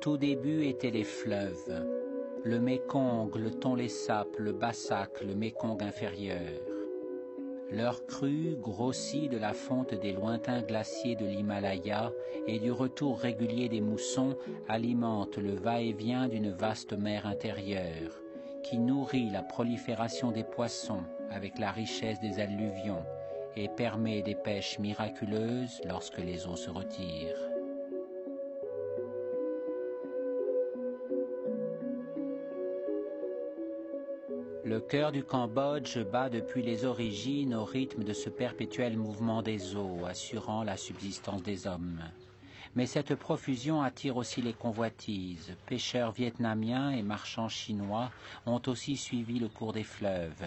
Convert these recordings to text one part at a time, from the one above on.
tout début étaient les fleuves, le Mékong, le Tonlé Sap, le Bassac, le Mékong inférieur. Leur crue, grossie de la fonte des lointains glaciers de l'Himalaya et du retour régulier des moussons, alimente le va-et-vient d'une vaste mer intérieure, qui nourrit la prolifération des poissons avec la richesse des alluvions et permet des pêches miraculeuses lorsque les eaux se retirent. Le cœur du Cambodge bat depuis les origines au rythme de ce perpétuel mouvement des eaux, assurant la subsistance des hommes. Mais cette profusion attire aussi les convoitises. Pêcheurs vietnamiens et marchands chinois ont aussi suivi le cours des fleuves,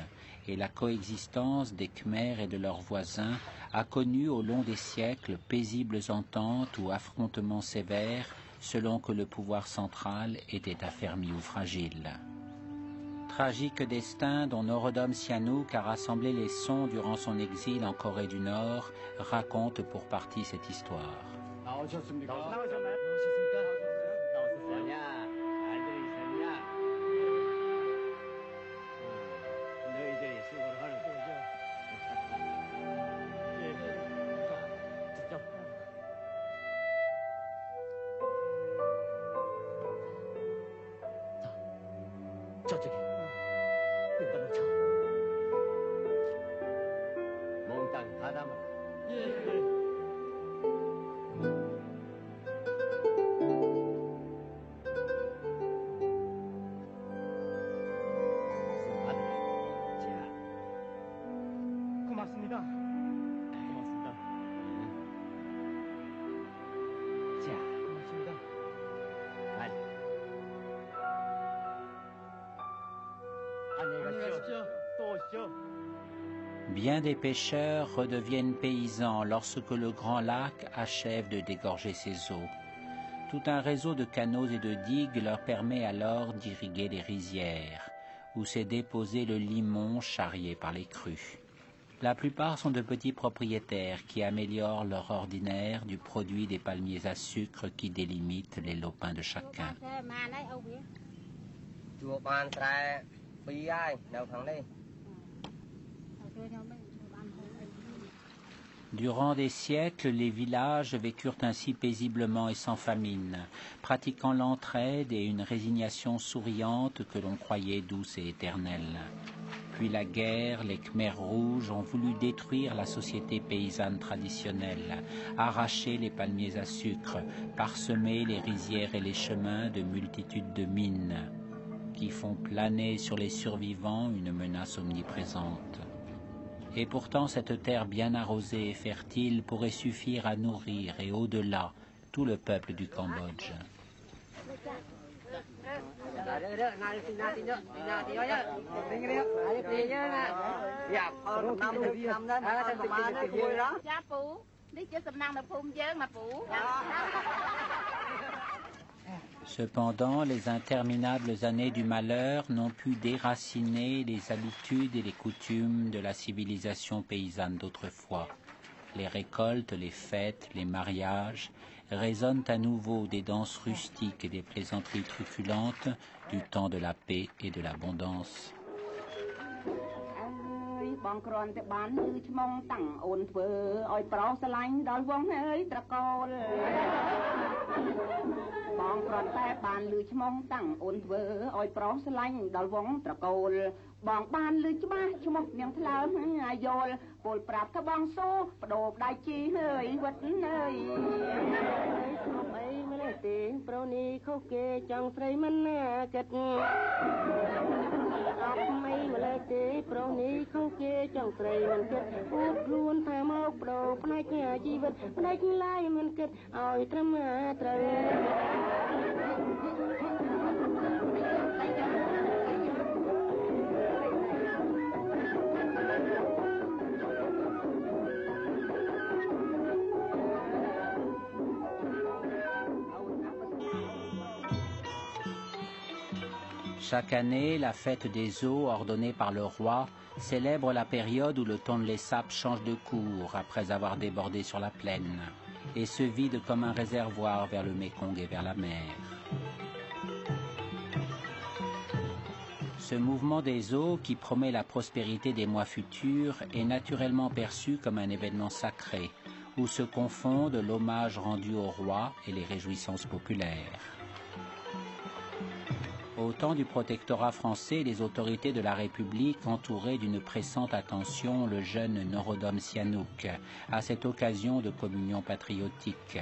et la coexistence des Khmers et de leurs voisins a connu au long des siècles paisibles ententes ou affrontements sévères selon que le pouvoir central était affermi ou fragile tragique destin dont Norodom Sihanouk a rassemblé les sons durant son exil en Corée du Nord raconte pour partie cette histoire. Bien des pêcheurs redeviennent paysans lorsque le grand lac achève de dégorger ses eaux. Tout un réseau de canaux et de digues leur permet alors d'irriguer les rizières, où s'est déposé le limon charrié par les crues. La plupart sont de petits propriétaires qui améliorent leur ordinaire du produit des palmiers à sucre qui délimitent les lopins de chacun. Durant des siècles, les villages vécurent ainsi paisiblement et sans famine, pratiquant l'entraide et une résignation souriante que l'on croyait douce et éternelle. Puis la guerre, les Khmers rouges ont voulu détruire la société paysanne traditionnelle, arracher les palmiers à sucre, parsemer les rizières et les chemins de multitudes de mines qui font planer sur les survivants une menace omniprésente. Et pourtant cette terre bien arrosée et fertile pourrait suffire à nourrir et au-delà tout le peuple du Cambodge. Cependant, les interminables années du malheur n'ont pu déraciner les habitudes et les coutumes de la civilisation paysanne d'autrefois. Les récoltes, les fêtes, les mariages résonnent à nouveau des danses rustiques et des plaisanteries truculentes du temps de la paix et de l'abondance. បងគ្រាន់តែបានលឺឈ្មោះតាំងអូនធ្វើឲ្យប្រុសស្លាញ់ដល់វងត្រកូលបងបានលឺច្បាស់ឈ្មោះនាងថ្លើមអាយល់ពលប្រាប់ថាបងសូបដូបដៃជីហើយវត្តហើយគ្រប់អីមិនទេប្រូនេះខុសគេចង់ស្រីមិនណាគិតអត់ មិនម្លេះទេប្រុសនេះខុសគេចង់ស្រីមិនគិតអួតខ្លួនថាមកបដូរផ្នែកជីវិតផ្នែកឡាយមិនគិតឲ្យត្រឹមត្រូវ Chaque année, la fête des eaux ordonnée par le roi célèbre la période où le Tonlé Sap change de cours après avoir débordé sur la plaine. et se vide comme un réservoir vers le Mékong et vers la mer. Ce mouvement des eaux qui promet la prospérité des mois futurs est naturellement perçu comme un événement sacré, où se confondent l'hommage rendu au roi et les réjouissances populaires. Au temps du protectorat français, les autorités de la République entouraient d'une pressante attention le jeune Norodom Sihanouk, à cette occasion de communion patriotique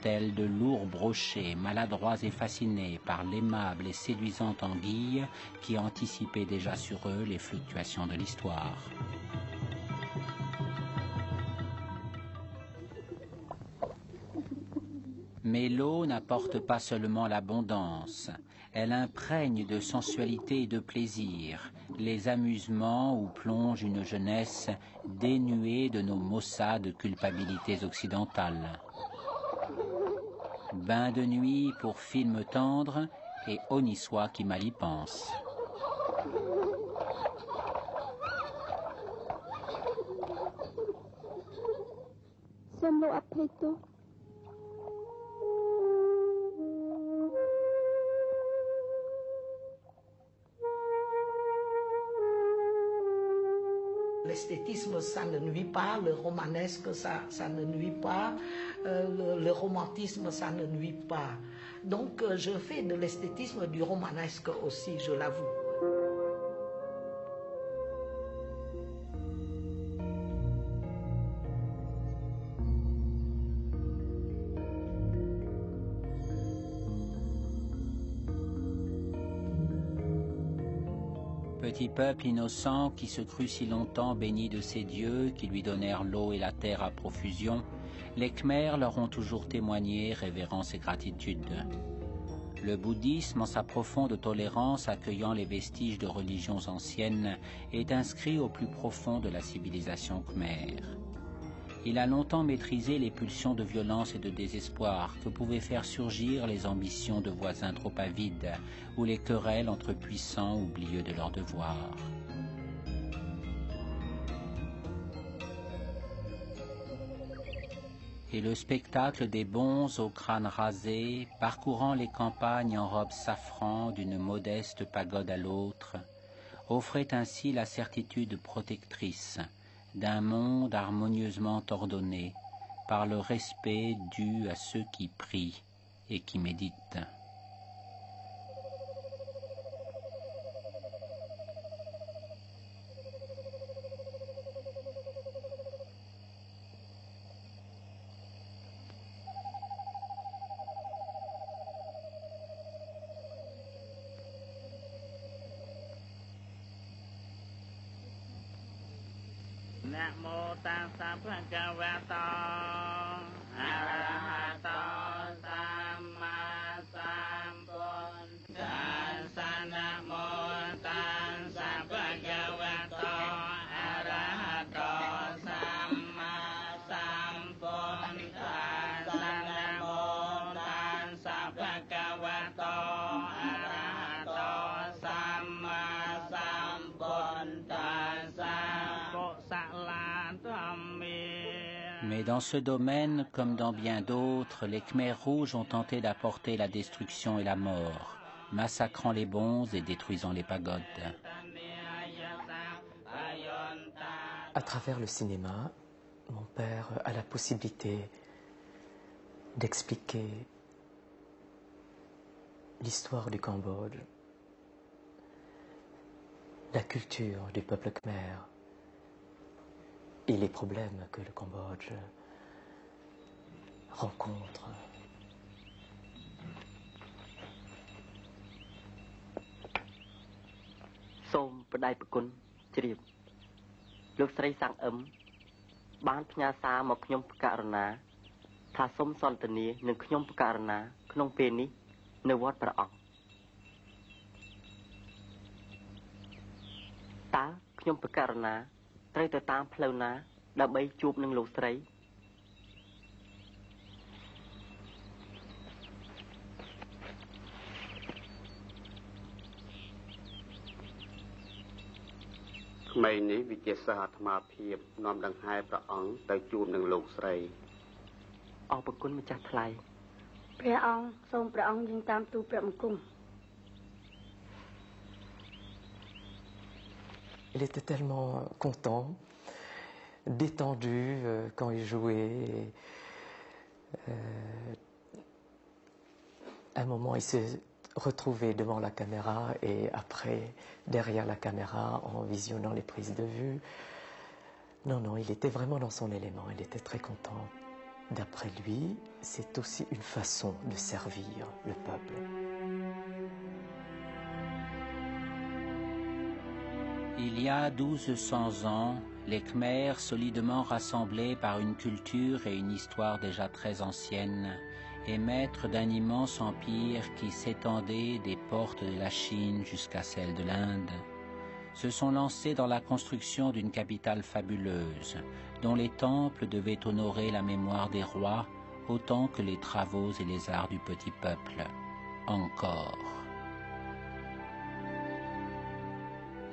tels de lourds brochets, maladroits et fascinés par l'aimable et séduisante anguille qui anticipait déjà sur eux les fluctuations de l'histoire. Mais l'eau n'apporte pas seulement l'abondance, elle imprègne de sensualité et de plaisir les amusements où plonge une jeunesse dénuée de nos maussades culpabilités occidentales. Bain de nuit pour film tendre et Onissois qui mal y pense. L'esthétisme, ça ne nuit pas, le romanesque, ça, ne nuit pas. Euh, le, romantisme, ça ne nuit pas. Donc euh, je fais de l'esthétisme du romanesque aussi, je l'avoue. Petit peuple innocent qui se crut si longtemps béni de ses dieux qui lui donnèrent l'eau et la terre à profusion, les Khmers leur ont toujours témoigné révérence et gratitude. Le bouddhisme, en sa profonde tolérance accueillant les vestiges de religions anciennes, est inscrit au plus profond de la civilisation khmer. Il a longtemps maîtrisé les pulsions de violence et de désespoir que pouvaient faire surgir les ambitions de voisins trop avides ou les querelles entre puissants oublieux de leurs devoirs. et le spectacle des bons au crâne rasé, parcourant les campagnes en robe safran d'une modeste pagode à l'autre, offrait ainsi la certitude protectrice d'un monde harmonieusement ordonné par le respect dû à ceux qui prient et qui méditent. Dans ce domaine, comme dans bien d'autres, les Khmers rouges ont tenté d'apporter la destruction et la mort, massacrant les bons et détruisant les pagodes. À travers le cinéma, mon père a la possibilité d'expliquer l'histoire du Cambodge, la culture du peuple khmer, et les problèmes que le Cambodge rencontre. សូមបដិប្រគុណជ្រាបលោកស្រីសាំងអឹមបានផ្ញើសារមកខ្ញុំផ្ករណា ថាសូមសន្ទនានឹងខ្ញុំផ្ករណា ក្នុងពេលនេះ នៅវត្តព្រះអង្គតើខ្ញុំផ្ករណា ត្រូវទៅតាមផ្លូវណា ដើម្បីជួបនឹងលោកស្រី ក្មេងនេះវិជាសាស្ត្រអាត្មាភាពនាំដង្ហែព្រះអង្គទៅជួបនឹងលោកស្រី អរគុណម្ចាស់ថ្លៃព្រះអង្គសូមព្រះអង្គយើងតាមទូព្រះបង្គំ Il était tellement content, détendu euh, quand il jouait. Euh, un moment, il s'est retrouvé devant la caméra et après, derrière la caméra, en visionnant les prises de vue. Non, non, il était vraiment dans son élément, il était très content. D'après lui, c'est aussi une façon de servir le peuple. Il y a 1200 ans, les Khmers, solidement rassemblés par une culture et une histoire déjà très anciennes, et maîtres d'un immense empire qui s'étendait des portes de la Chine jusqu'à celles de l'Inde, se sont lancés dans la construction d'une capitale fabuleuse, dont les temples devaient honorer la mémoire des rois autant que les travaux et les arts du petit peuple. Encore.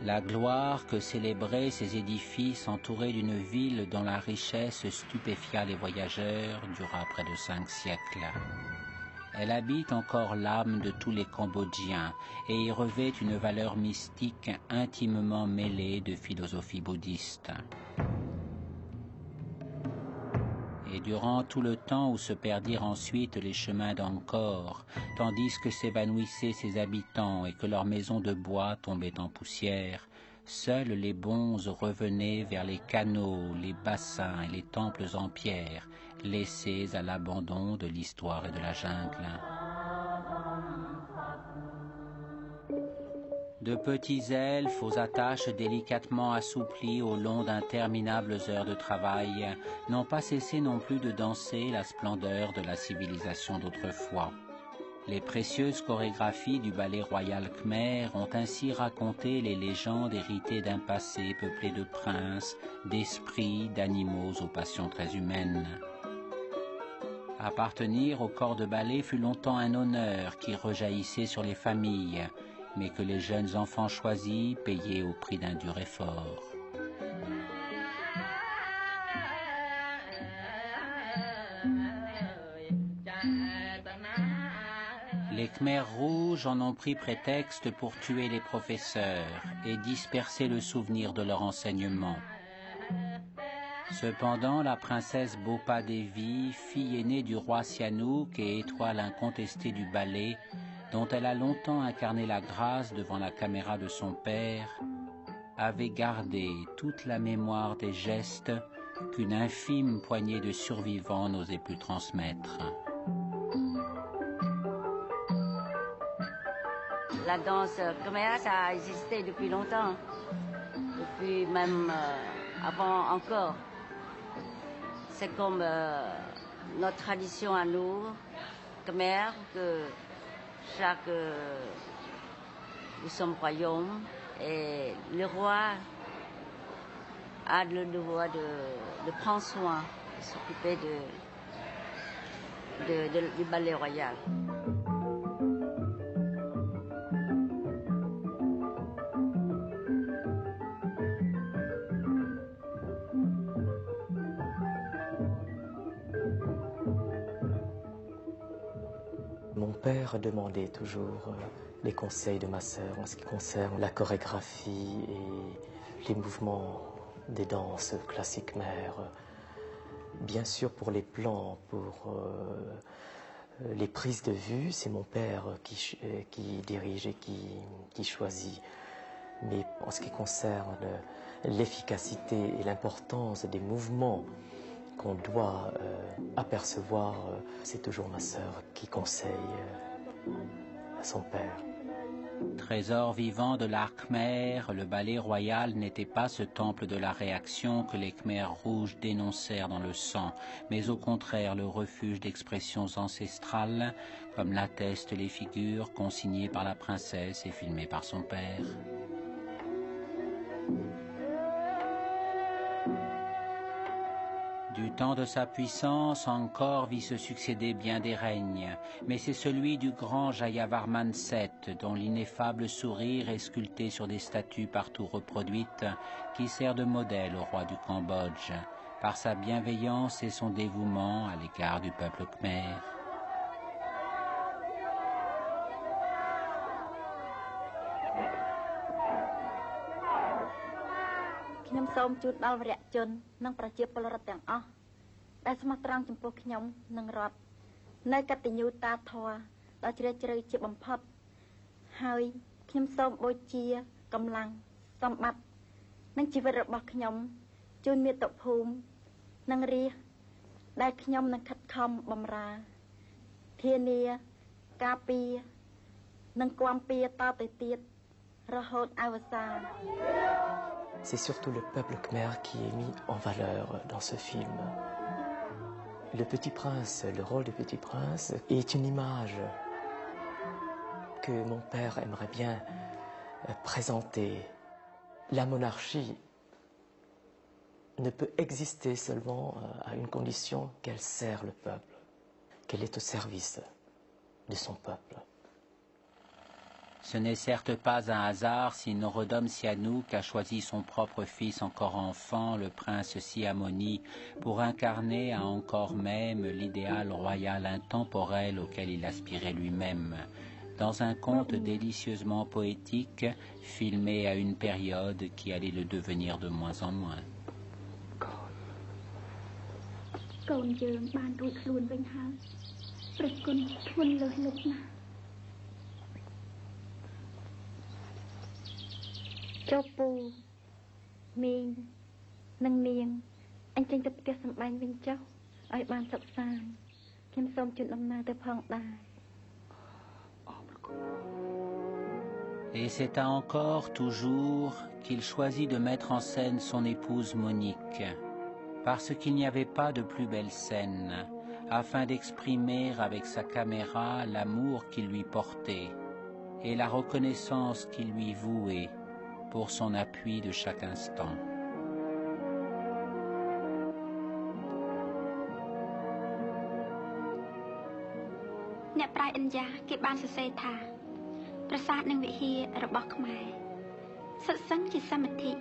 La gloire que célébraient ces édifices entourés d'une ville dont la richesse stupéfia les voyageurs dura près de cinq siècles. Elle habite encore l'âme de tous les Cambodgiens et y revêt une valeur mystique intimement mêlée de philosophie bouddhiste durant tout le temps où se perdirent ensuite les chemins d'Angkor, tandis que s'évanouissaient ses habitants et que leurs maisons de bois tombaient en poussière, seuls les bons revenaient vers les canaux, les bassins et les temples en pierre, laissés à l'abandon de l'histoire et de la jungle. De petits elfes aux attaches délicatement assouplies au long d'interminables heures de travail n'ont pas cessé non plus de danser la splendeur de la civilisation d'autrefois. Les précieuses chorégraphies du ballet royal khmer ont ainsi raconté les légendes héritées d'un passé peuplé de princes, d'esprits, d'animaux aux passions très humaines. Appartenir au corps de ballet fut longtemps un honneur qui rejaillissait sur les familles, mais que les jeunes enfants choisis payaient au prix d'un dur effort. Les Khmers rouges en ont pris prétexte pour tuer les professeurs et disperser le souvenir de leur enseignement. Cependant, la princesse Bopa Devi, fille aînée du roi Sihanouk et étoile incontestée du ballet, dont elle a longtemps incarné la grâce devant la caméra de son père, avait gardé toute la mémoire des gestes qu'une infime poignée de survivants n'osait plus transmettre. La danse khmer, ça a existé depuis longtemps, depuis même euh, avant encore. C'est comme euh, notre tradition à nous, khmer, que chaque euh, nous sommes royaume et le roi a le devoir de, de prendre soin, de s'occuper de, de, de, du ballet royal. Demandait toujours euh, les conseils de ma sœur en ce qui concerne la chorégraphie et les mouvements des danses classiques mères. Bien sûr, pour les plans, pour euh, les prises de vue, c'est mon père qui, euh, dirige et qui, choisit. Mais en ce qui concerne l'efficacité et l'importance des mouvements qu'on doit apercevoir, c'est toujours ma sœur qui conseille à son père. Trésor vivant de l'art khmer, le ballet royal n'était pas ce temple de la réaction que les Khmers rouges dénoncèrent dans le sang, mais au contraire le refuge d'expressions ancestrales, comme l'attestent les figures consignées par la princesse et filmées par son père. temps de sa puissance, encore vit se succéder bien des règnes, mais c'est celui du grand Jayavarman VII, dont l'ineffable sourire est sculpté sur des statues partout reproduites, qui sert de modèle au roi du Cambodge, par sa bienveillance et son dévouement à l'égard du peuple khmer. ដល់វរៈជននិងប្រជាពលរដ្ឋទាំងអស់ដែលស្មោះត្រង់ចំពោះខ្ញុំនិងរដ្ឋនៅកតញ្ញូតាធម៌ដ៏ជ្រាលជ្រៅជាបំផុត ហើយខ្ញុំសូមបូជាកម្លាំងសម្បត្តិនិងជីវិតរបស់ខ្ញុំជូនមាតុភូមិនិងរាជដែលខ្ញុំនឹងខិតខំបម្រើធានាការពារនិងគាំពៀតទៅទៀតរហូតអវសាន C'est surtout le peuple khmer qui est mis en valeur dans ce film. Le petit prince, le rôle du petit prince est une image que mon père aimerait bien présenter. La monarchie ne peut exister seulement euh, à une condition qu'elle sert le peuple, qu'elle est au service de son peuple. Ce n'est certes pas un hasard si Norodom Sihanouk a choisi son propre fils encore enfant, le prince Siamoni, pour incarner à encore même l'idéal royal intemporel auquel il aspirait lui-même, dans un conte délicieusement poétique, filmé à une période qui allait le devenir de moins en moins. ចូលពូមីងនិងនាងអញចេញទៅផ្ទះសម្បែងវិញចុះឲ្យបានសុខសាន្តខ្ញុំសូមជូនដំណើរទៅផងដែរ Et c'est encore toujours qu'il choisit de mettre en scène son épouse Monique, parce qu'il n'y avait pas de plus belle scène, afin d'exprimer avec sa caméra l'amour qu'il lui portait et la reconnaissance qu'il lui vouait Pour son appui de chaque instant. អ្នកប្រាជ្ញឥណ្ឌាគេបានសរសេរថា ប្រាសាទនិងវិហាររបស់ខ្មែរសិតសឹងជាសមិទ្ធិ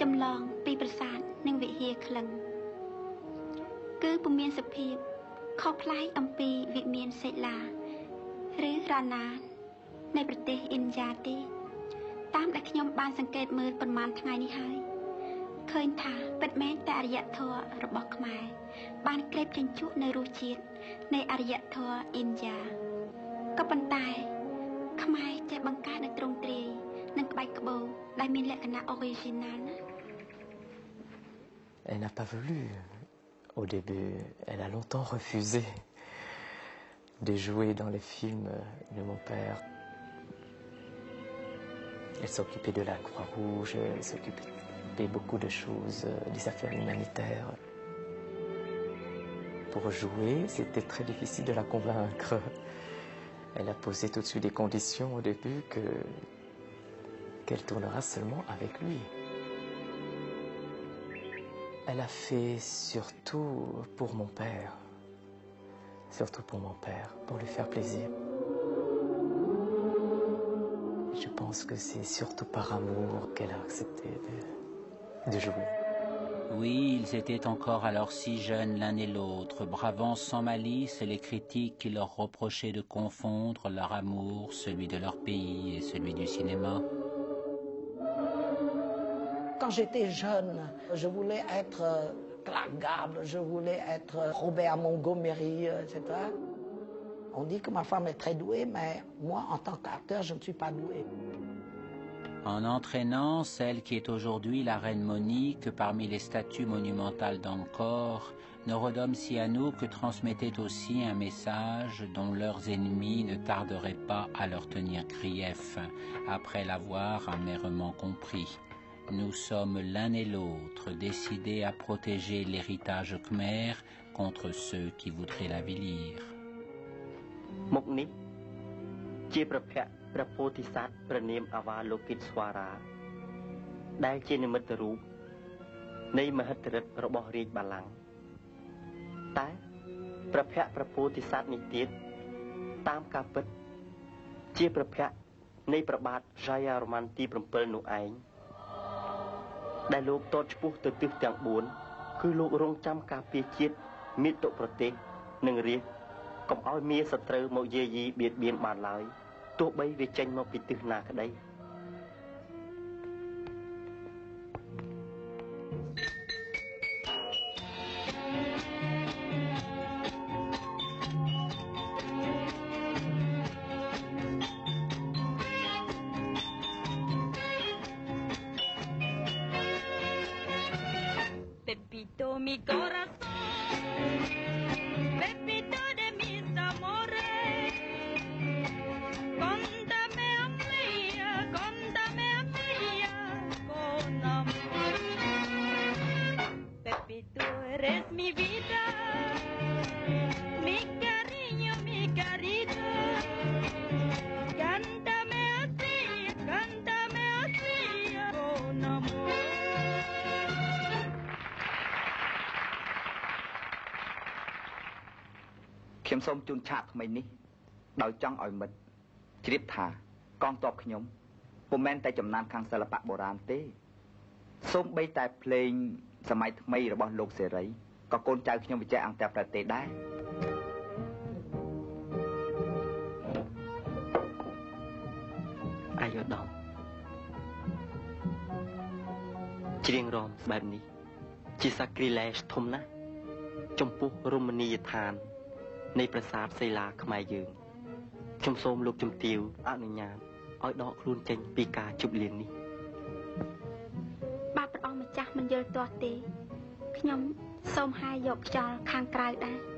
ចម្លងពីប្រាសាទនិងវិហារក្លឹងគឺពុំមានសភាពខុសប្លែកអំពីវិមានសេឡាឬរ៉ាណា នៃប្រទេសឥណ្ឌាទេ តាមដែលខ្ញុំបានសង្កេតមើលប្រហែលថ្ងៃនេះហើយឃើញថាពិតមែនតែអរិយធម៌របស់ខ្មែរបានក្រេបជញ្ជក់នៅរសជាតិនៃអរិយធម៌ឥណ្ឌាក៏ប៉ុន្តែ ខ្មែរចេះបង្កើតនៅទ្រង់ទ្រាយនិងក្បាច់ក្បូរដែលមានលក្ខណៈ original ណា Elle n'a pas voulu. Au début, elle a longtemps refusé de jouer dans les films de mon père. Elle s'occupait de la Croix-Rouge, elle s'occupait beaucoup de choses, euh, des affaires humanitaires. Pour jouer, c'était très difficile de la convaincre. Elle a posé tout de suite des conditions au début que qu'elle tournera seulement avec lui. Elle a fait surtout pour mon père, surtout pour mon père, pour lui faire plaisir. Pense que c'est surtout par amour qu'elle a accepté de, de jouer. Oui, ils étaient encore alors si jeunes l'un et l'autre, bravant sans malice les critiques qui leur reprochaient de confondre leur amour, celui de leur pays et celui du cinéma. Quand j'étais jeune, je voulais être euh, Clark Gable, je voulais être euh, Robert Montgomery, euh, etc. On dit que ma femme est très douée, mais moi, en tant qu'acteur, je ne suis pas doué. En entraînant celle qui est aujourd'hui la reine Monique parmi les statues monumentales d'Angkor, Norodom Sihanouk transmettait aussi un message dont leurs ennemis ne tarderaient pas à leur tenir grief, après l'avoir amèrement compris. Nous sommes l'un et l'autre décidés à protéger l'héritage khmer contre ceux qui voudraient l'avilir. មុខនេះ ជាប្រភពព្រះពោធិសត្វព្រះនាមអាវាលោកិតស្វារា ដែលជានិមិត្តរូបនៃមហិទ្ធិឫទ្ធិរបស់រាជបល្ល័ង្កតែព្រះភ័ក្ត្រព្រះពោធិសត្វនេះទៀតតាមការពិត ជាព្រះភ័ក្ត្រនៃព្រះបាទរាយារ៉ូម៉ាន់ទី7នោះឯងដែលលោកតតឆ្ពោះទៅទិសទាំង4គឺលោករងចាំការពារជាតិមាតុប្រទេសនិងរាជ កុំឲ្យមានសត្រូវមកយាយីបៀតបៀនបានឡើយទោះបីវាចេញមកពីទិសណាក្តី សូមជូនឆាកថ្មីនេះដោយចង់ឲ្យមិត្តជ្រាបថាកងទ័ពខ្ញុំពុំមែនតែចំណានខាងសិល្បៈបុរាណទេសូមបីតែភ្លេងសម័យថ្មីរបស់លោកសេរីក៏កូនចៅខ្ញុំវិជ័យអង្គតែប្រទេសដែរអាយុដំច្រៀងរំបែបនេះ ជាសក្រីឡេសធំណាស់ចំពោះរមណីយដ្ឋាន នៃប្រាសាទសីលាខ្មែរយើងខ្ញុំសូមលោកជំទាវអនុញ្ញាតឲ្យដកខ្លួនចេញពីការជប់លៀននេះបើព្រះអង្គម្ចាស់មិនយល់ទាស់ទេខ្ញុំសូមហាយយកខ្យល់ខាងក្រៅដែរ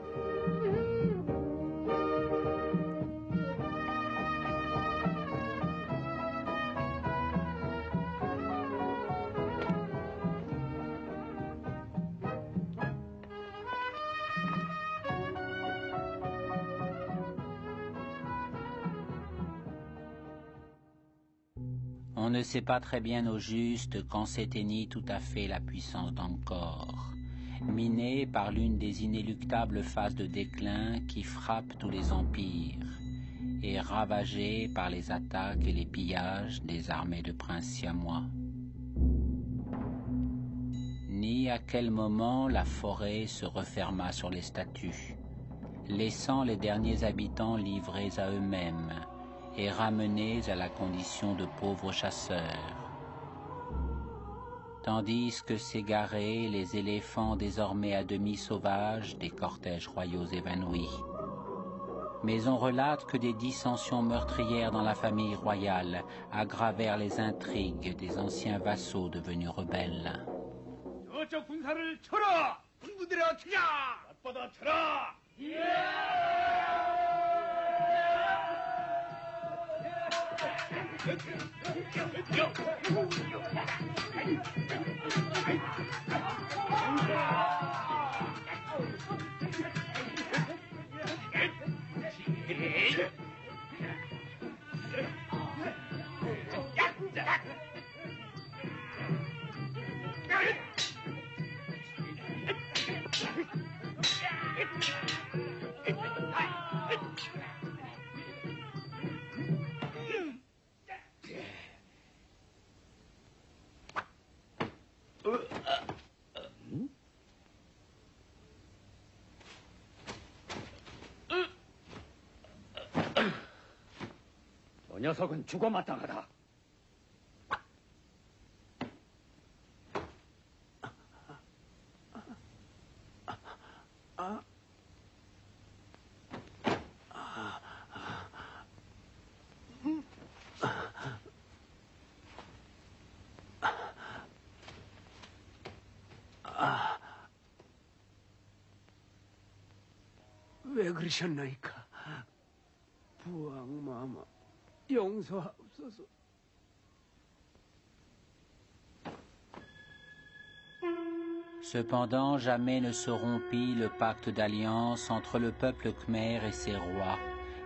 Pas très bien au juste quand s'éteignit tout à fait la puissance d'Angkor, minée par l'une des inéluctables phases de déclin qui frappent tous les empires, et ravagée par les attaques et les pillages des armées de princes siamois. Ni à quel moment la forêt se referma sur les statues, laissant les derniers habitants livrés à eux-mêmes, et ramenés à la condition de pauvres chasseurs. Tandis que s'égaraient les éléphants désormais à demi sauvages des cortèges royaux évanouis. Mais on relate que des dissensions meurtrières dans la famille royale aggravèrent les intrigues des anciens vassaux devenus rebelles. 저 Go! 녀석은 죽어 마땅하다. 왜 그러셨나이까? 용서하옵소서. Cependant, jamais ne se rompit le pacte d'alliance entre le peuple khmer et ses rois,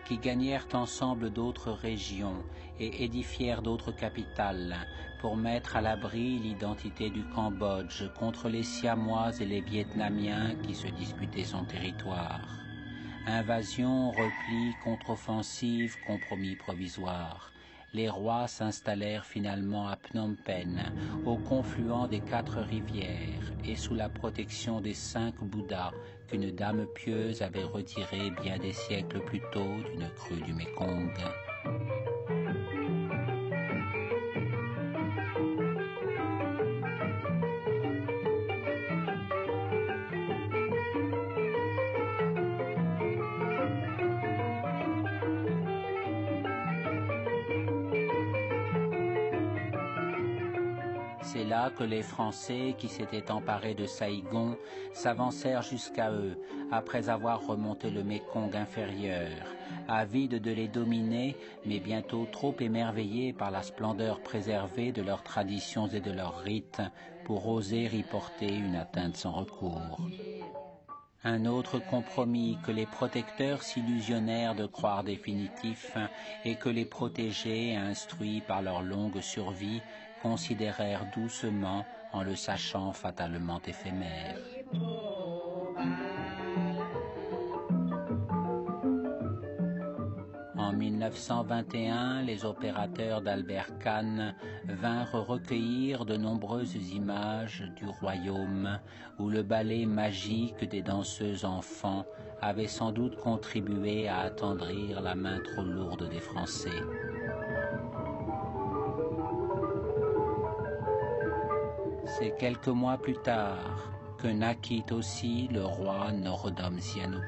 qui gagnèrent ensemble d'autres régions et édifièrent d'autres capitales pour mettre à l'abri l'identité du Cambodge contre les Siamois et les Vietnamiens qui se disputaient son territoire. Invasion, repli, contre-offensive, compromis provisoire. les rois s'installèrent finalement à Phnom Penh, au confluent des quatre rivières et sous la protection des cinq Bouddhas qu'une dame pieuse avait retirés bien des siècles plus tôt d'une crue du Mékong. Les Français qui s'étaient emparés de Saïgon s'avancèrent jusqu'à eux après avoir remonté le Mékong inférieur, avides de les dominer, mais bientôt trop émerveillés par la splendeur préservée de leurs traditions et de leurs rites pour oser y porter une atteinte sans recours. Un autre compromis que les protecteurs s'illusionnèrent de croire définitif et que les protégés, instruits par leur longue survie, considérèrent doucement en le sachant fatalement éphémère. En 1921, les opérateurs d'Albert Kahn vinrent recueillir de nombreuses images du royaume où le ballet magique des danseuses enfants avait sans doute contribué à attendrir la main trop lourde des Français. C'est quelques mois plus tard que naquit aussi le roi Norodom Sihanouk.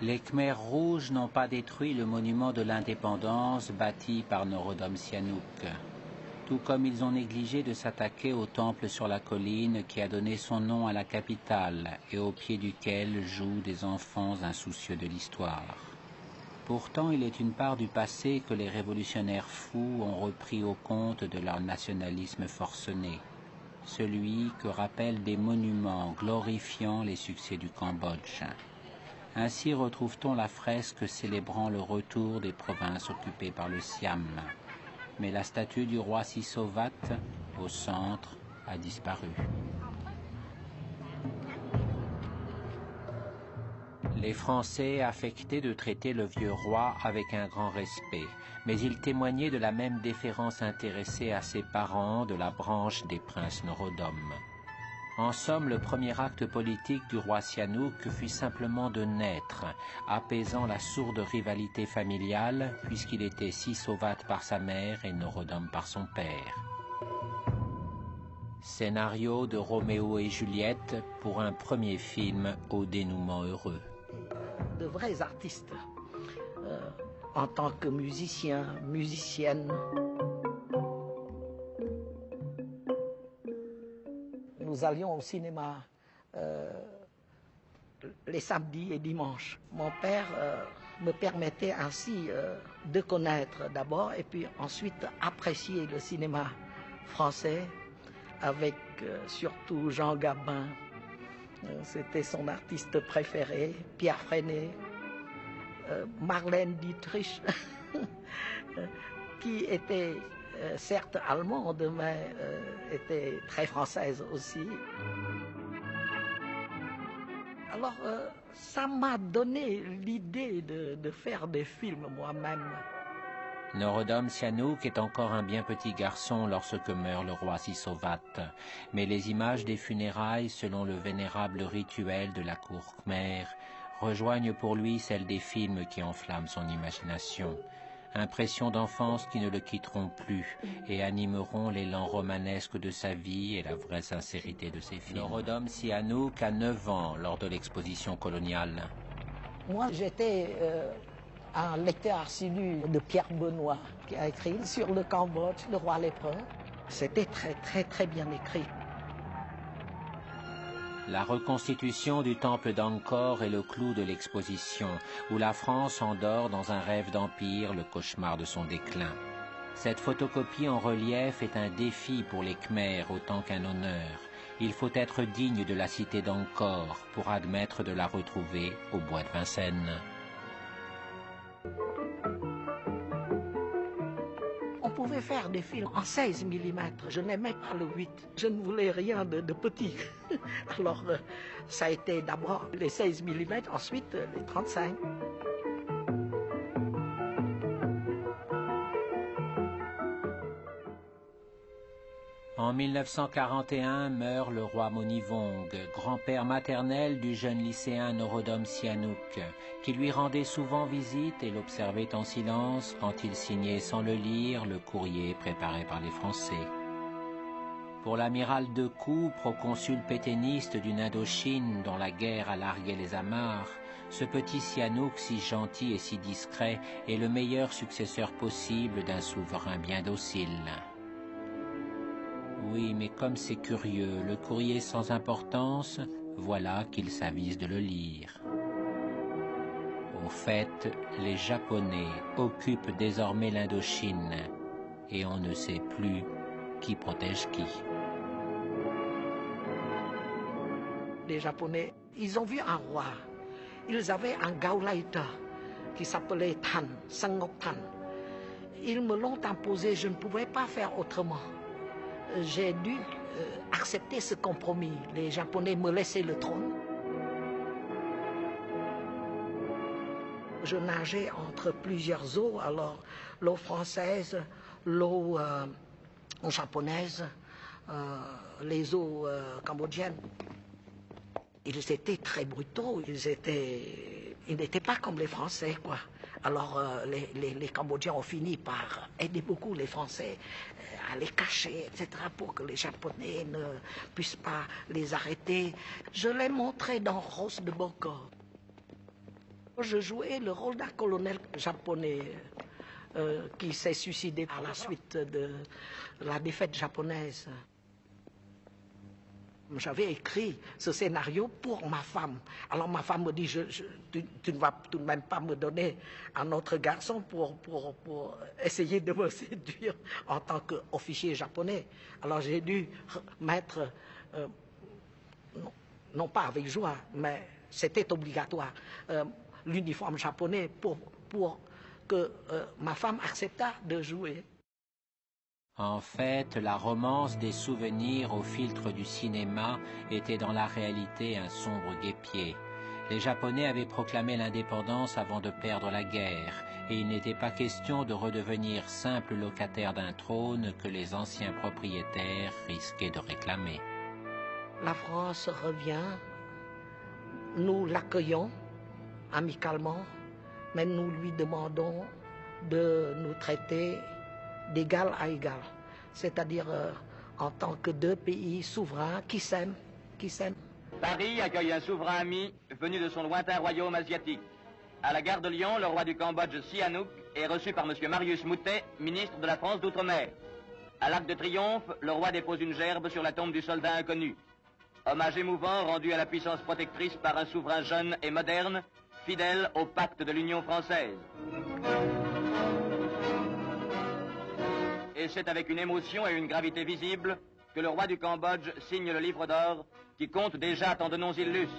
Les Khmers rouges n'ont pas détruit le monument de l'indépendance bâti par Norodom Sihanouk, tout comme ils ont négligé de s'attaquer au temple sur la colline qui a donné son nom à la capitale et au pied duquel jouent des enfants insoucieux de l'histoire. Pourtant, il est une part du passé que les révolutionnaires fous ont repris au compte de leur nationalisme forcené, celui que rappellent des monuments glorifiant les succès du Cambodge. Ainsi retrouve-t-on la fresque célébrant le retour des provinces occupées par le Siam. Mais la statue du roi Sisovat, au centre, a disparu. Les Français affectaient de traiter le vieux roi avec un grand respect, mais ils témoignaient de la même déférence intéressée à ses parents de la branche des princes Norodom. En somme, le premier acte politique du roi Sihanouk fut simplement de naître, apaisant la sourde rivalité familiale, puisqu'il était si sauvate par sa mère et Norodom par son père. Scénario de Roméo et Juliette pour un premier film au dénouement heureux. De vrais artistes, euh, en tant que musiciens, musiciennes. Nous allions au cinéma euh, les samedis et dimanches. Mon père euh, me permettait ainsi de connaître d'abord et puis ensuite apprécier le cinéma français avec surtout Jean Gabin. Euh, C'était son artiste préféré, Pierre Freinet, euh, Marlène Dietrich, qui était euh, certes allemande, mais euh, était très française aussi. Alors, euh, ça m'a donné l'idée de faire des films moi-même. Norodom Sihanouk est encore un bien petit garçon lorsque meurt le roi Sisovat, mais les images des funérailles, selon le vénérable rituel de la cour khmer, rejoignent pour lui celles des films qui enflamment son imagination. Impressions d'enfance qui ne le quitteront plus et animeront l'élan romanesque de sa vie et la vraie sincérité de ses films. Norodom Sihanouk a 9 ans lors de l'exposition coloniale. Moi, j'étais euh, un lecteur assidu de Pierre Benoît, qui a écrit sur le Cambodge, le roi lépreux. C'était très, très, très bien écrit. La reconstitution du temple d'Angkor est le clou de l'exposition, où la France endort dans un rêve d'empire le cauchemar de son déclin. Cette photocopie en relief est un défi pour les Khmers autant qu'un honneur. Il faut être digne de la cité d'Angkor pour admettre de la retrouver au bois de Vincennes. Pouvais faire des films en 16 mm. Je n'aimais pas le 8. Je ne voulais rien de, de petit. Alors, euh, ça a été d'abord les 16 mm, ensuite euh, les 35. En 1941 meurt le roi Monivong, grand-père maternel du jeune lycéen Norodom Sihanouk, qui lui rendait souvent visite et l'observait en silence quand il signait sans le lire le courrier préparé par les Français. Pour l'amiral Decoux, proconsul pétainiste d'une Indochine dont la guerre a largué les amarres, ce petit Sihanouk si gentil et si discret est le meilleur successeur possible d'un souverain bien docile. Oui, mais comme c'est curieux, le courrier sans importance, voilà qu'il s'avise de le lire. Au fait, les Japonais occupent désormais l'Indochine et on ne sait plus qui protège qui. Les Japonais, ils ont vu un roi. Ils avaient un Gauleiter qui s'appelait Tan, Sangok Tan. Ils me l'ont imposé, je ne pouvais pas faire autrement j'ai dû euh, accepter ce compromis. Les Japonais me laissaient le trône. Je nageais entre plusieurs eaux, alors l'eau française, l'eau euh, japonaise, euh, les eaux cambodgiennes. Ils étaient très brutaux, ils ils n'étaient pas comme les Français, quoi. Alors les, les, Cambodgiens ont fini par aider beaucoup les Français à les cacher, etc., pour que les Japonais ne puissent pas les arrêter. Je l'ai montré dans Rose de Bocor. Je jouais le rôle d'un colonel japonais euh, qui s'est suicidé à la suite de la défaite japonaise j'avais écrit ce scénario pour ma femme. Alors ma femme me dit, tu, ne vas tout de même pas me donner un autre garçon pour, essayer de me séduire en tant qu'officier japonais. Alors j'ai dû mettre, euh, non, pas avec joie, mais c'était obligatoire, euh, l'uniforme japonais pour, pour que euh, ma femme accepta de jouer. En fait, la romance des souvenirs au filtre du cinéma était dans la réalité un sombre guépier. Les Japonais avaient proclamé l'indépendance avant de perdre la guerre, et il n'était pas question de redevenir simple locataire d'un trône que les anciens propriétaires risquaient de réclamer. La France revient, nous l'accueillons amicalement, mais nous lui demandons de nous traiter d'égal à égal, c'est-à-dire euh, en tant que deux pays souverains qui s'aiment, qui s'aiment. Paris accueille un souverain ami venu de son lointain royaume asiatique. À la gare de Lyon, le roi du Cambodge, Sihanouk, est reçu par M. Marius Moutet, ministre de la France d'Outre-mer. À l'Arc de Triomphe, le roi dépose une gerbe sur la tombe du soldat inconnu. Hommage émouvant rendu à la puissance protectrice par un souverain jeune et moderne, fidèle au pacte de l'Union française. Et c'est avec une émotion et une gravité visible que le roi du Cambodge signe le livre d'or qui compte déjà tant de noms illustres.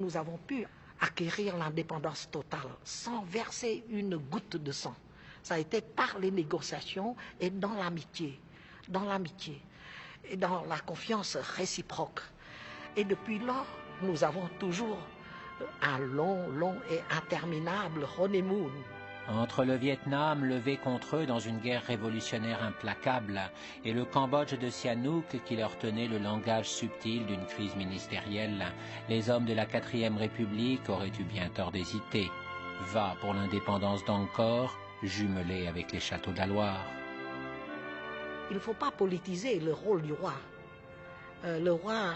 Nous avons pu acquérir l'indépendance totale sans verser une goutte de sang. Ça a été par les négociations et dans l'amitié, dans l'amitié et dans la confiance réciproque. Et depuis lors, nous avons toujours un long, long et interminable honeymoon. Entre le Vietnam levé contre eux dans une guerre révolutionnaire implacable et le Cambodge de Sihanouk qui leur tenait le langage subtil d'une crise ministérielle, les hommes de la quatrième République auraient eu bien tort d'hésiter. Va pour l'indépendance d'Angkor, jumelé avec les châteaux de. Il ne faut pas politiser le rôle du roi. Euh, le roi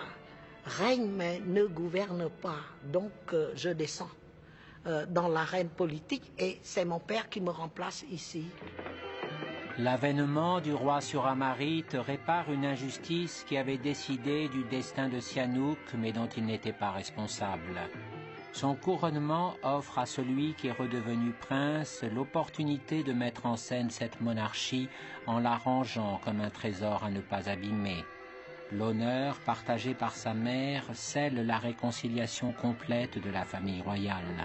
règne mais ne gouverne pas, donc euh, je descends. Euh, dans l'arène politique et c'est mon père qui me remplace ici. L'avènement du roi sur Amarite répare une injustice qui avait décidé du destin de Sihanouk mais dont il n'était pas responsable. Son couronnement offre à celui qui est redevenu prince l'opportunité de mettre en scène cette monarchie en l'arrangeant comme un trésor à ne pas abîmer. L'honneur partagé par sa mère scelle la réconciliation complète de la famille royale.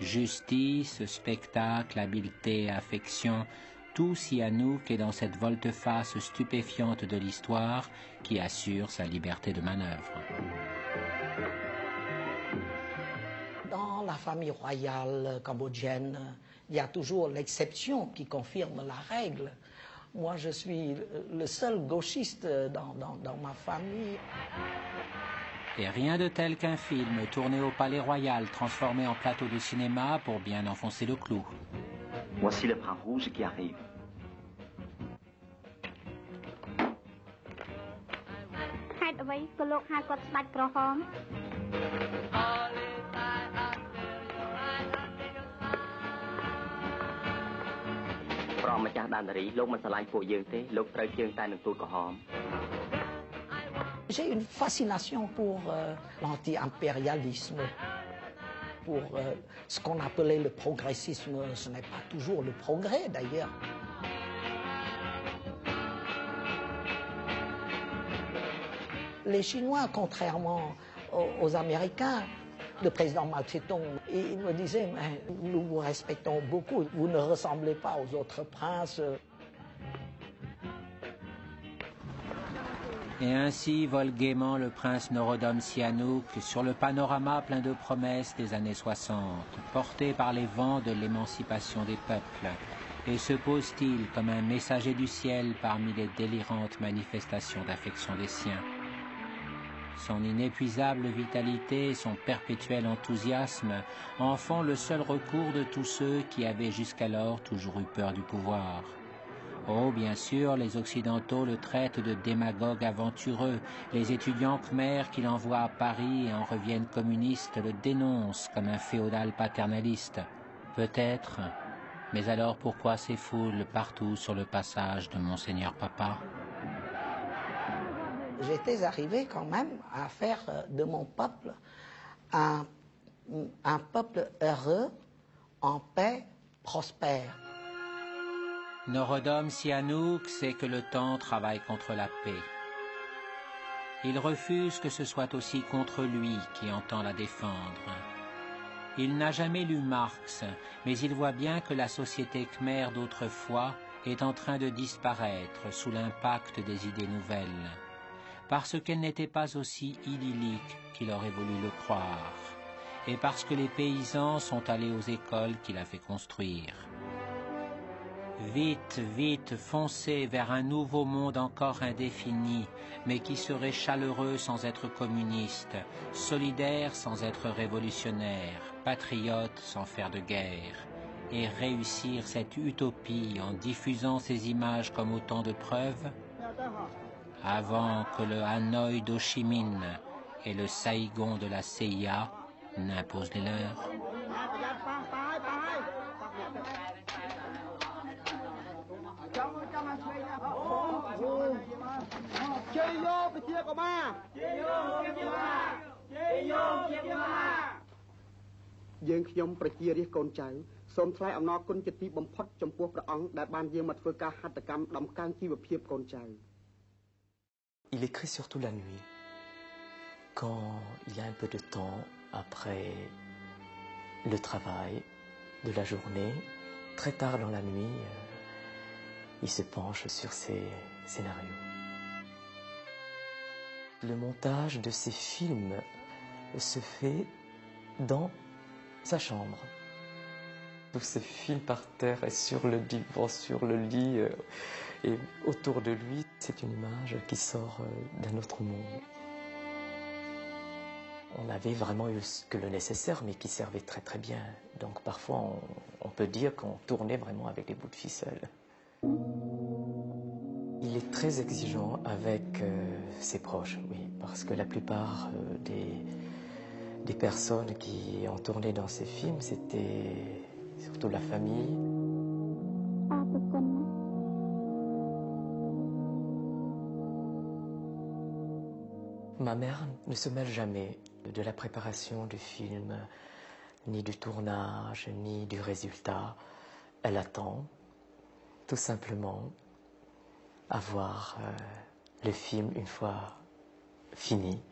Justice, spectacle, habileté, affection, tout Sihanouk est dans cette volte-face stupéfiante de l'histoire qui assure sa liberté de manœuvre. Dans la famille royale cambodgienne, il y a toujours l'exception qui confirme la règle. Moi, je suis le seul gauchiste dans, dans, dans ma famille. Et rien de tel qu'un film tourné au Palais Royal, transformé en plateau de cinéma pour bien enfoncer le clou. Voici le bras rouge qui arrive. ហេតុអ្វីក៏លោកហៅគាត់ស្ដេចក្រហម ប្រម្ចាស់ដាននារីលោកមិនស្រឡាញ់ពួកយើងទេលោកត្រូវជើងតែនឹងទូតក្រហម J'ai une fascination pour euh, l'anti-impérialisme, pour euh, ce qu'on appelait le progressisme. Ce n'est pas toujours le progrès d'ailleurs. Les Chinois, contrairement aux, Américains, le président Mao Tse-tung, il me disait, mais nous vous respectons beaucoup, vous ne ressemblez pas aux autres princes. Et ainsi vole gaiement le prince Norodom Sihanouk sur le panorama plein de promesses des années 60, porté par les vents de l'émancipation des peuples, et se pose-t-il comme un messager du ciel parmi les délirantes manifestations d'affection des siens? Son inépuisable vitalité son perpétuel enthousiasme en font le seul recours de tous ceux qui avaient jusqu'alors toujours eu peur du pouvoir. Oh, bien sûr, les Occidentaux le traitent de démagogue aventureux. Les étudiants khmers qu'il envoie à Paris et en reviennent communistes le dénoncent comme un féodal paternaliste. Peut-être, mais alors pourquoi ces foules partout sur le passage de Monseigneur Papa? J'étais arrivé quand même à faire de mon peuple un, un peuple heureux, en paix, prospère. Norodom Sihanouk sait que le temps travaille contre la paix. Il refuse que ce soit aussi contre lui qui entend la défendre. Il n'a jamais lu Marx, mais il voit bien que la société khmer d'autrefois est en train de disparaître sous l'impact des idées nouvelles, parce qu'elle n'était pas aussi idyllique qu'il aurait voulu le croire, et parce que les paysans sont allés aux écoles qu'il a fait construire. Vite, vite, foncez vers un nouveau monde encore indéfini, mais qui serait chaleureux sans être communiste, solidaire sans être révolutionnaire, patriote sans faire de guerre, et réussir cette utopie en diffusant ces images comme autant de preuves, avant que le Hanoï d'Ho Chi Minh et le Saigon de la CIA n'imposent les leurs. ជ័យយោប្រជាកុមារជ័យយោប្រជាកុមារជ័យយោប្រជាកុមារយើងខ្ញុំប្រជារាស្ត្រកូនចៅសូមថ្លែងអំណរគុណជាទីបំផុតចំពោះព្រះអង្គដែលបានយាងមកធ្វើការហត្ថកម្មដំកើងជីវភាពកូនចៅ Il écrit surtout la nuit, quand il y a un peu de temps après le travail de la journée, très tard dans la nuit, il se penche sur ses scénarios. Le montage de ces films se fait dans sa chambre. Tout se filme par terre et sur le divan, sur le lit, et autour de lui, c'est une image qui sort d'un autre monde. On avait vraiment eu que le nécessaire, mais qui servait très très bien. Donc parfois, on, on peut dire qu'on tournait vraiment avec des bouts de ficelle. Il est très exigeant avec euh, ses proches, oui, parce que la plupart euh, des, des personnes qui ont tourné dans ces films, c'était surtout la famille. Ma mère ne se mêle jamais de la préparation du film, ni du tournage, ni du résultat. Elle attend tout simplement à voir euh, le film une fois fini.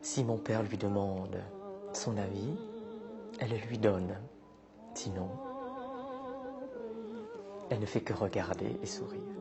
Si mon père lui demande son avis, elle lui donne. Sinon, elle ne fait que regarder et sourire.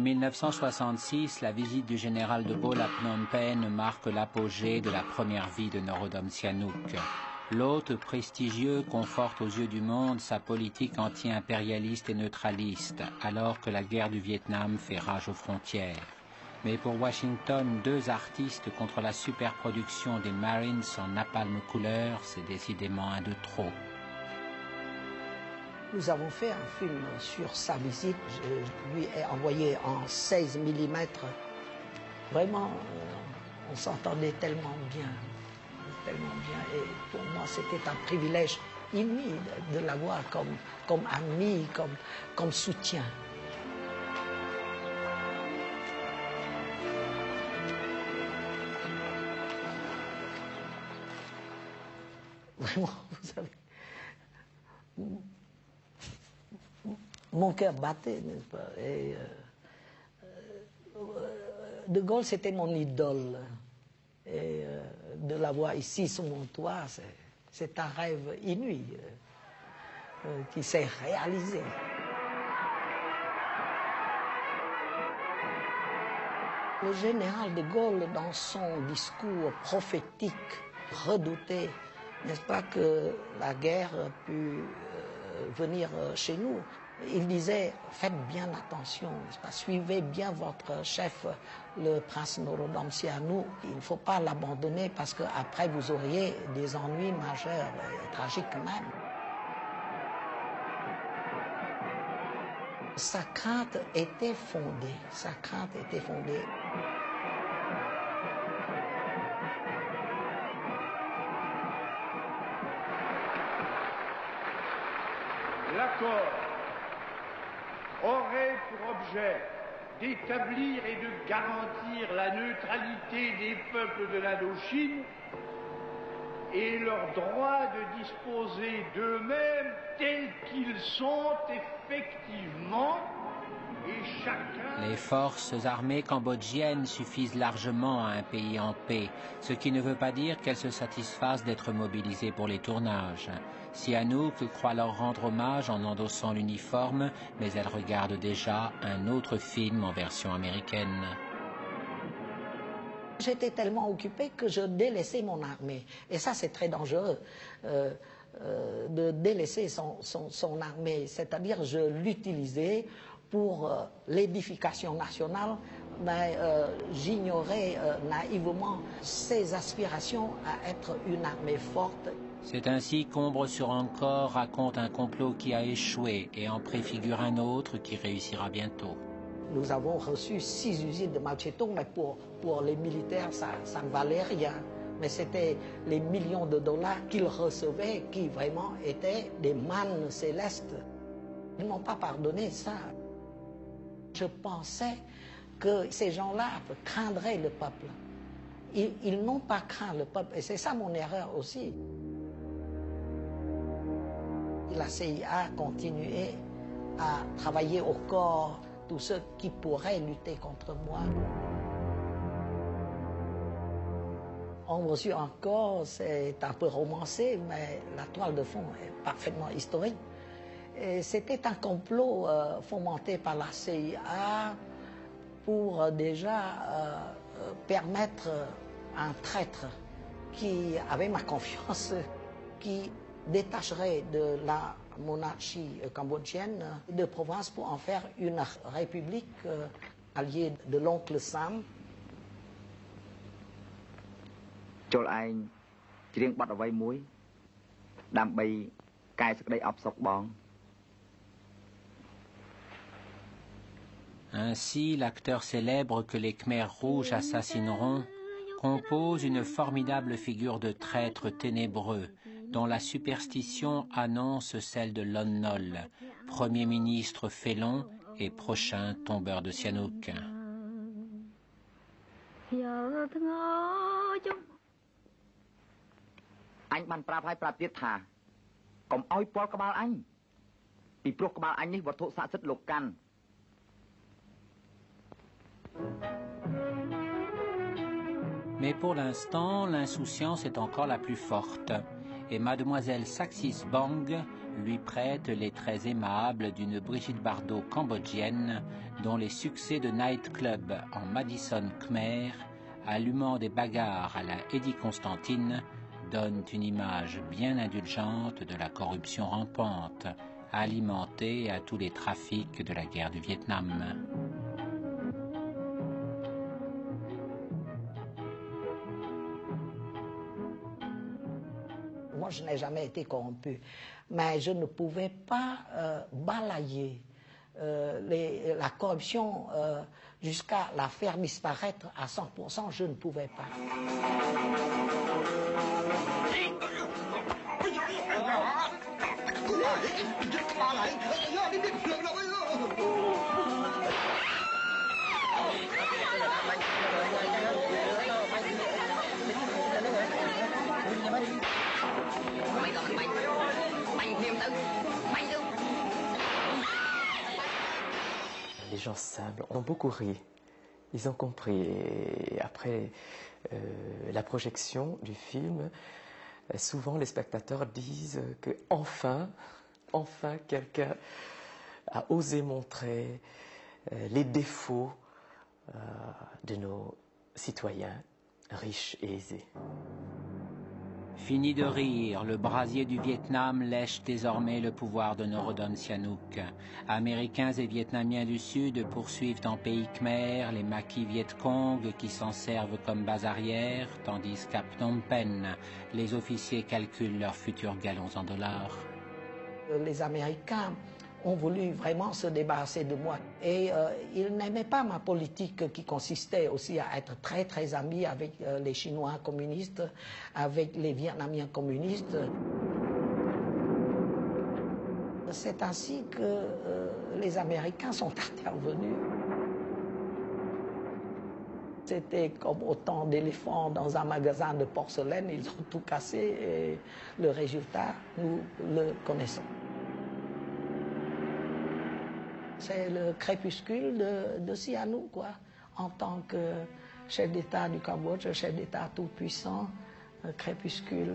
En 1966, la visite du général de Gaulle à Phnom Penh marque l'apogée de la première vie de Norodom Sihanouk. L'hôte prestigieux conforte aux yeux du monde sa politique anti-impérialiste et neutraliste, alors que la guerre du Vietnam fait rage aux frontières. Mais pour Washington, deux artistes contre la superproduction des Marines en napalm couleur, c'est décidément un de trop. Nous avons fait un film sur sa visite. Je lui ai envoyé en 16 mm. Vraiment, euh, on s'entendait tellement bien, tellement bien. Et pour moi, c'était un privilège inouï de, l'avoir comme, comme ami, comme, comme soutien. Vraiment, vous savez mon cœur battait, n'est-ce pas? Euh, euh, De Gaulle, c'était mon idole. Et euh, de l'avoir ici sous mon toit, c'est un rêve inouï qui s'est réalisé. Le général de Gaulle, dans son discours prophétique, redoutait, n'est-ce pas, que la guerre pu venir chez nous. Il disait, faites bien attention, suivez bien votre chef, le prince Norodom Sihanouk. Il ne faut pas l'abandonner parce qu'après vous auriez des ennuis majeurs tragiques même. Sa crainte était fondée, sa crainte était fondée. D'établir et de garantir la neutralité des peuples de l'Indochine et leur droit de disposer d'eux-mêmes tels qu'ils sont effectivement. Les forces armées cambodgiennes suffisent largement à un pays en paix, ce qui ne veut pas dire qu'elles se satisfassent d'être mobilisées pour les tournages. Sihanouk croit leur rendre hommage en endossant l'uniforme, mais elle regarde déjà un autre film en version américaine. J'étais tellement occupé que je délaissais mon armée. Et ça, c'est très dangereux. Euh, euh, de délaisser son armée, c'est-à-dire je l'utilisais pour euh, l'édification nationale, mais euh, j'ignorais euh, naïvement ses aspirations à être une armée forte. C'est ainsi qu'Ombre sur Encore raconte un complot qui a échoué et en préfigure un autre qui réussira bientôt. Nous avons reçu six usines de Malchetung, mais pour, pour les militaires, ça, ça ne valait rien. Mais c'était les millions de dollars qu'ils recevaient qui vraiment étaient des mannes célestes. Ils n'ont pas pardonné ça. Je pensais que ces gens-là craindraient le peuple. Ils, n'ont pas craint le peuple, et c'est ça mon erreur aussi. La CIA a continué à travailler au corps tous ceux qui pourraient lutter contre moi. On reçut encore, c'est un peu romancé, mais la toile de fond est parfaitement historique. C'était un complot euh, fomenté par la CIA pour euh, déjà euh, permettre à un traître qui avait ma confiance, qui détacherait de la monarchie cambodgienne de province pour en faire une république alliée de l'oncle Sam. ចូលឯងច្រៀងបទអ្វីមួយដើម្បីកែសេចក្តីអបសុខបង Ainsi, l'acteur célèbre que les Khmers rouges assassineront compose une formidable figure de traître ténébreux dont la superstition annonce celle de Lon Nol, premier ministre félon et prochain tombeur de Sihanouk. Mais pour l'instant, l'insouciance est encore la plus forte, et mademoiselle Saxis Bang lui prête les traits aimables d'une Brigitte Bardot cambodgienne dont les succès de nightclub en Madison Khmer, allumant des bagarres à la Eddie Constantine, donnent une image bien indulgente de la corruption rampante, alimentée à tous les trafics de la guerre du Vietnam. Je n'ai jamais été corrompu, mais je ne pouvais pas euh, balayer euh, la corruption euh, jusqu'à la faire disparaître à 100%, je ne pouvais pas. Les gens simples ont beaucoup ri. Ils ont compris. Et après euh, la projection du film, euh, souvent les spectateurs disent que enfin, enfin quelqu'un a osé montrer euh, les défauts de nos citoyens riches et aisés. Fini de rire, le brasier du Vietnam lèche désormais le pouvoir de Norodom Sihanouk. Américains et Vietnamiens du Sud poursuivent en pays khmer les maquis Viet Cong qui s'en servent comme base arrière, tandis qu'à Phnom Penh, les officiers calculent leurs futurs galons en dollars. Les Américains ont voulu vraiment se débarrasser de moi. Et euh, ils n'aimaient pas ma politique qui consistait aussi à être très très ami avec euh, les Chinois communistes, avec les Vietnamiens communistes. C'est ainsi que euh, les Américains sont intervenus. C'était comme autant d'éléphants dans un magasin de porcelaine, ils ont tout cassé et le résultat, nous le connaissons. C'est le crépuscule de, de Sihanouk, quoi. En tant que chef d'État du Cambodge, chef d'État tout puissant, un crépuscule.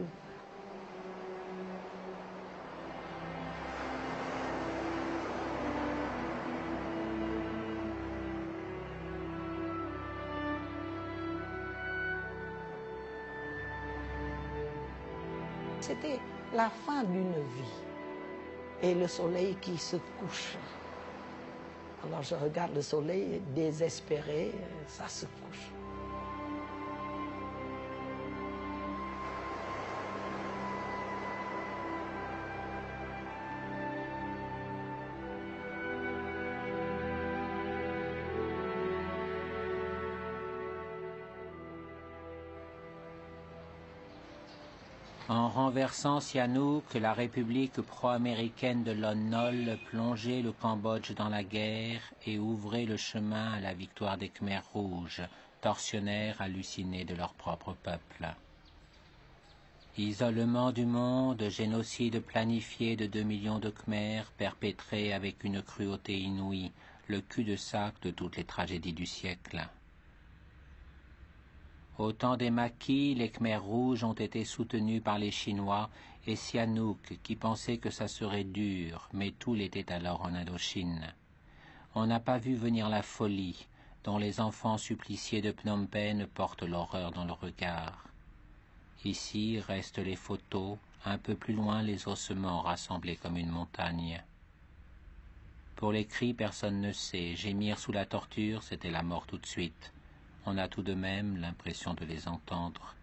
C'était la fin d'une vie et le soleil qui se couche. Alors je regarde le soleil désespéré, ça se couche. Renversant Sihanouk, la République pro-américaine de Lon Nol plongeait le Cambodge dans la guerre et ouvrait le chemin à la victoire des Khmers rouges, tortionnaires hallucinés de leur propre peuple. Isolement du monde, génocide planifié de deux millions de Khmers perpétré avec une cruauté inouïe, le cul-de-sac de toutes les tragédies du siècle. Au temps des maquis, les Khmers rouges ont été soutenus par les Chinois et Sihanouk, qui pensait que ça serait dur, mais tout l'était alors en Indochine. On n'a pas vu venir la folie, dont les enfants suppliciés de Phnom Penh portent l'horreur dans le regard. Ici restent les photos, un peu plus loin les ossements rassemblés comme une montagne. Pour les cris, personne ne sait. Gémir sous la torture, c'était la mort tout de suite. On a tout de même l'impression de les entendre.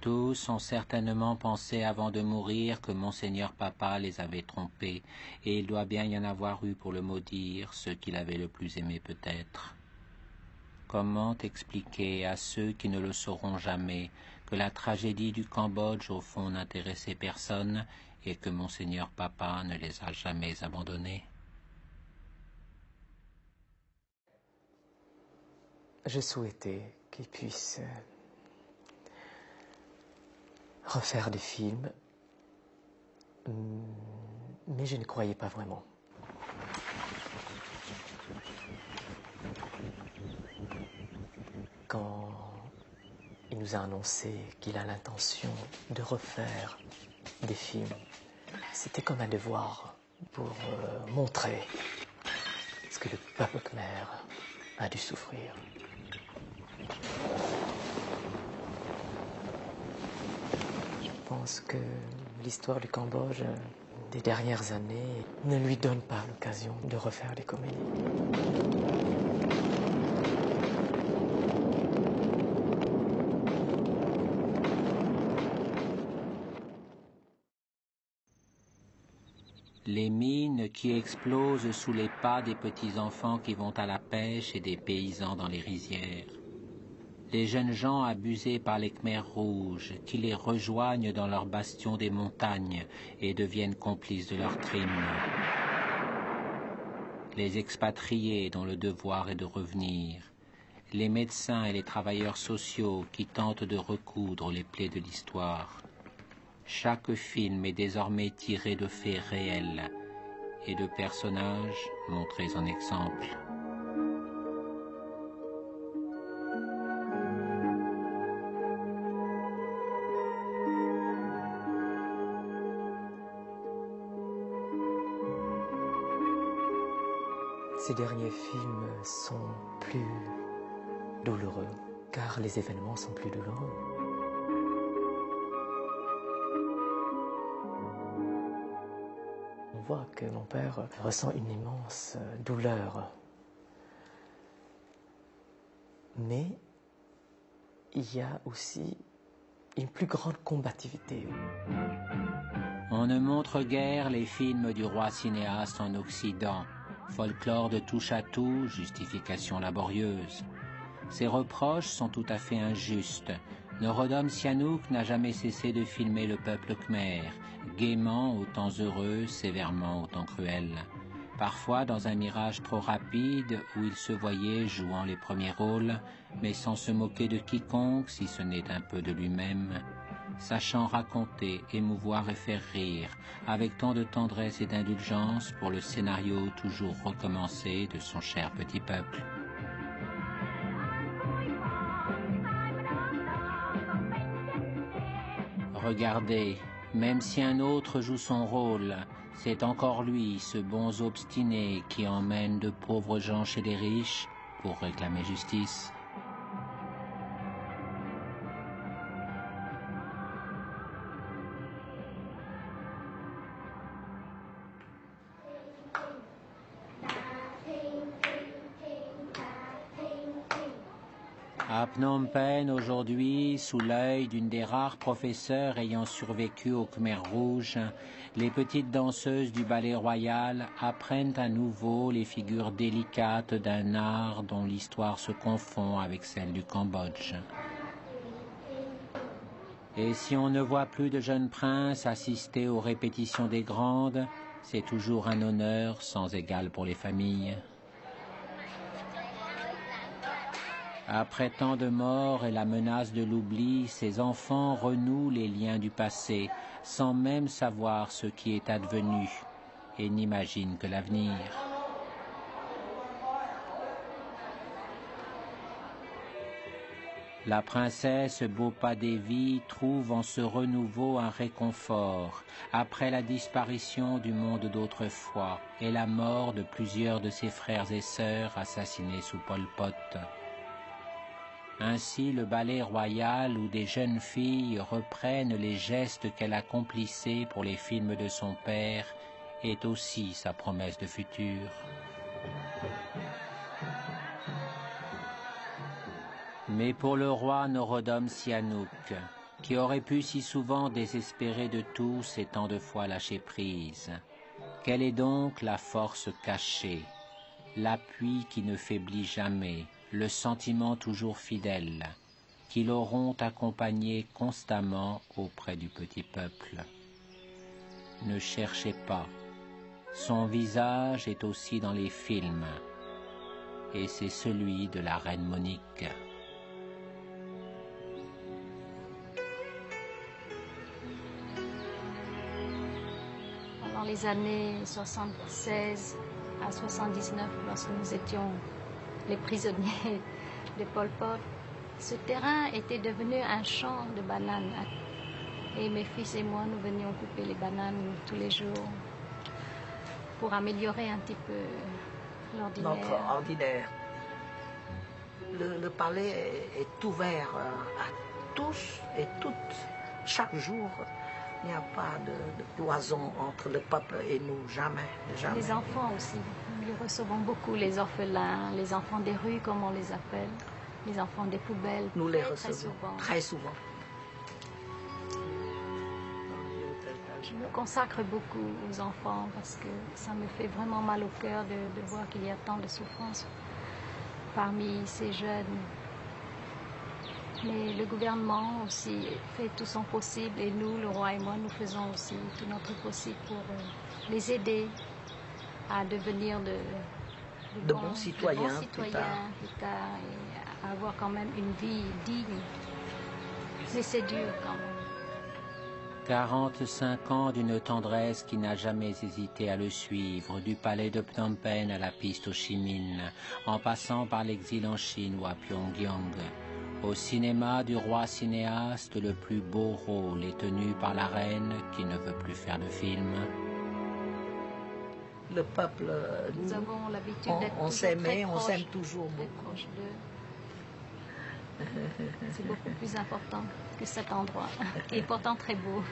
Tous ont certainement pensé avant de mourir que monseigneur papa les avait trompés, et il doit bien y en avoir eu pour le maudire, ceux qu'il avait le plus aimé peut-être. Comment expliquer à ceux qui ne le sauront jamais que la tragédie du Cambodge au fond n'intéressait personne et que monseigneur papa ne les a jamais abandonnés? Je souhaitais qu'ils puissent refaire des films, mais je ne croyais pas vraiment. Quand il nous a annoncé qu'il a l'intention de refaire des films, c'était comme un devoir pour euh, montrer ce que le peuple khmer a dû souffrir. Je pense que l'histoire du Cambodge des dernières années ne lui donne pas l'occasion de refaire des comédies. les mines qui explosent sous les pas des petits-enfants qui vont à la pêche et des paysans dans les rizières. Les jeunes gens abusés par les Khmers rouges qui les rejoignent dans leur bastion des montagnes et deviennent complices de leurs crimes. Les expatriés dont le devoir est de revenir. Les médecins et les travailleurs sociaux qui tentent de recoudre les plaies de l'histoire chaque film est désormais tiré de faits réels et de personnages montrés en exemple. Derniers films sont plus douloureux, car les événements sont plus douloureux. On voit que mon père ressent une immense douleur. Mais il y a aussi une plus grande combativité. On ne montre guère les films du roi cinéaste en Occident. Folklore de touche à tout, justification laborieuse. Ces reproches sont tout à fait injustes. Norodom Sihanouk n'a jamais cessé de filmer le peuple khmer, gaiement autant heureux, sévèrement autant cruel. Parfois dans un mirage trop rapide où il se voyait jouant les premiers rôles, mais sans se moquer de quiconque si ce n'est un peu de lui-même, sachant raconter, émouvoir et faire rire, avec tant de tendresse et d'indulgence pour le scénario toujours recommencé de son cher petit peuple. Regardez, même si un autre joue son rôle, c'est encore lui, ce bon obstiné, qui emmène de pauvres gens chez les riches pour réclamer justice. Phnom Penh, aujourd'hui, sous l'œil d'une des rares professeurs ayant survécu au Khmer Rouge, les petites danseuses du ballet royal apprennent à nouveau les figures délicates d'un art dont l'histoire se confond avec celle du Cambodge. Et si on ne voit plus de jeunes princes assister aux répétitions des grandes, c'est toujours un honneur sans égal pour les familles. Après tant de morts et la menace de l'oubli, ces enfants renouent les liens du passé, sans même savoir ce qui est advenu, et n'imaginent que l'avenir. La princesse Bopa Devi trouve en ce renouveau un réconfort après la disparition du monde d'autrefois et la mort de plusieurs de ses frères et sœurs assassinés sous Pol Pot. Ainsi le ballet royal où des jeunes filles reprennent les gestes qu'elle accomplissait pour les films de son père est aussi sa promesse de futur. Mais pour le roi Norodom Sihanouk, qui aurait pu si souvent désespérer de tous et tant de fois lâcher prise. Quelle est donc la force cachée, l'appui qui ne faiblit jamais, le sentiment toujours fidèle, qui l'auront accompagné constamment auprès du petit peuple. Ne cherchez pas, son visage est aussi dans les films, et c'est celui de la reine Monique. Pendant les années 76 à 79, lorsque nous étions les prisonniers de Pol Pot, ce terrain était devenu un champ de bananes. Et mes fils et moi, nous venions couper les bananes tous les jours pour améliorer un petit peu l'ordinaire. Notre ordinaire. Le, le palais est, est ouvert euh, à tous et toutes, chaque jour. Il n'y a pas de, de cloison entre le peuple et nous, jamais, jamais. Les enfants aussi. Nous recevons beaucoup les orphelins, les enfants des rues, comme on les appelle, les enfants des poubelles. Nous les très, très recevons souvent. très souvent. Je me consacre beaucoup aux enfants parce que ça me fait vraiment mal au cœur de, de voir qu'il y a tant de souffrance parmi ces jeunes. Mais le gouvernement aussi fait tout son possible et nous, le roi et moi, nous faisons aussi tout notre possible pour euh, les aider à devenir de, De bons citoyens, de bons plus citoyens tard. plus tard et à avoir quand même une vie digne. Mais c'est dur quand même. 45 ans d'une tendresse qui n'a jamais hésité à le suivre, du palais de Phnom Penh à la piste Ho Chi Minh, en passant par l'exil en Chine ou à Pyongyang. Au cinéma du roi cinéaste, le plus beau rôle est tenu par la reine qui ne veut plus faire de film. Le peuple, euh, Nous avons l'habitude on, d'être on s'aimait, on s'aime toujours beaucoup. C'est beaucoup plus important que cet endroit, qui est pourtant très beau.